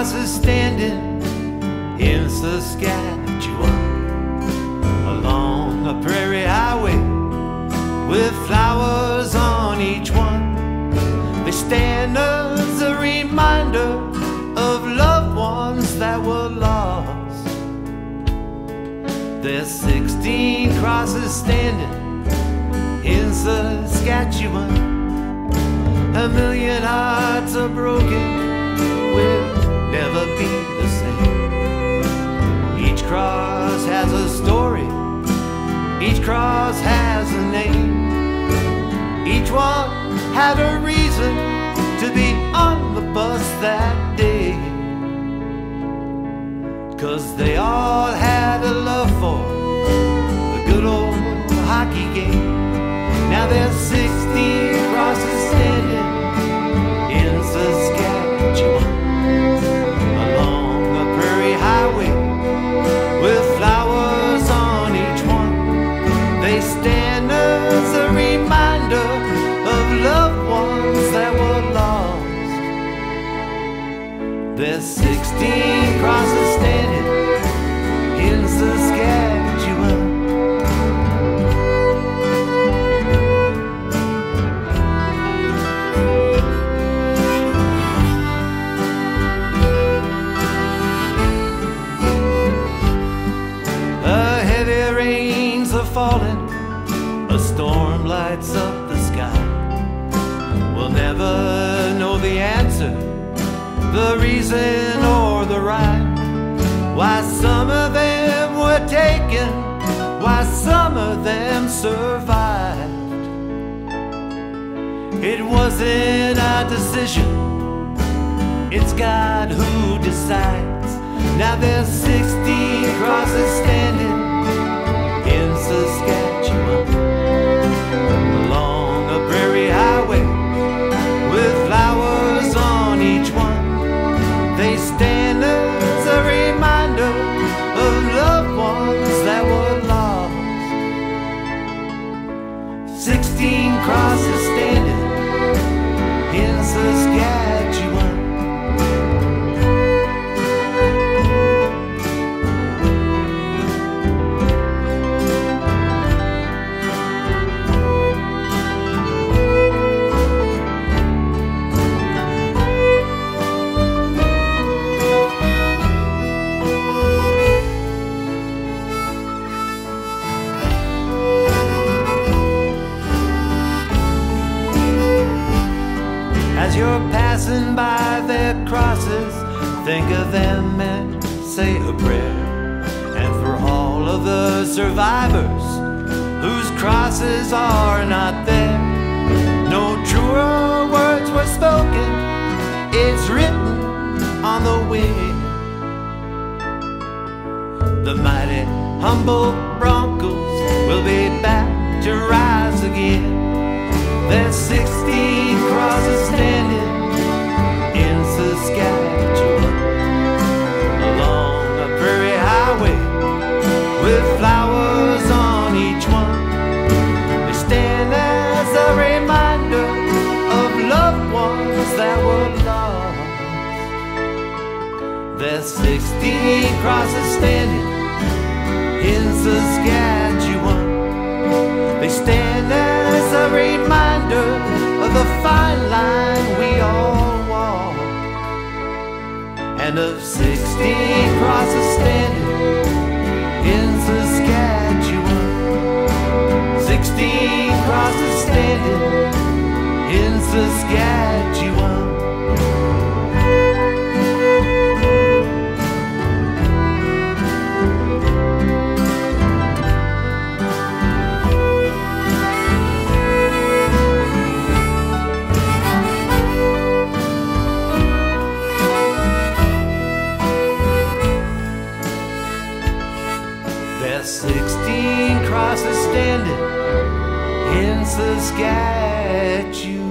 crosses standing in Saskatchewan along a prairie highway with flowers on each one. They stand as a reminder of loved ones that were lost. There's 16 crosses standing in Saskatchewan. A million hearts are broken, will cross has a name. Each one had a reason to be on the bus that day. Cause they all had a love for the good old hockey game. Now there's 16 falling, a storm lights up the sky. We'll never know the answer, the reason or the rhyme. Why some of them were taken, why some of them survived. It wasn't our decision, it's God who decides. Now there's 16 crosses standing 16 crosses standing in Saskatchewan. You're passing by their crosses, think of them and say a prayer. And for all of the survivors whose crosses are not there, no truer words were spoken, it's written on the wind. The mighty, Humboldt Broncos will be back to rise again. There's 16 crosses standing in Saskatchewan along a prairie highway with flowers on each one. They stand as a reminder of loved ones that were lost. There's 16 crosses standing in Saskatchewan. They stand as a reminder And of 16 crosses standing in Saskatchewan. 16 crosses standing in Saskatchewan. 16 crosses standing in Saskatchewan.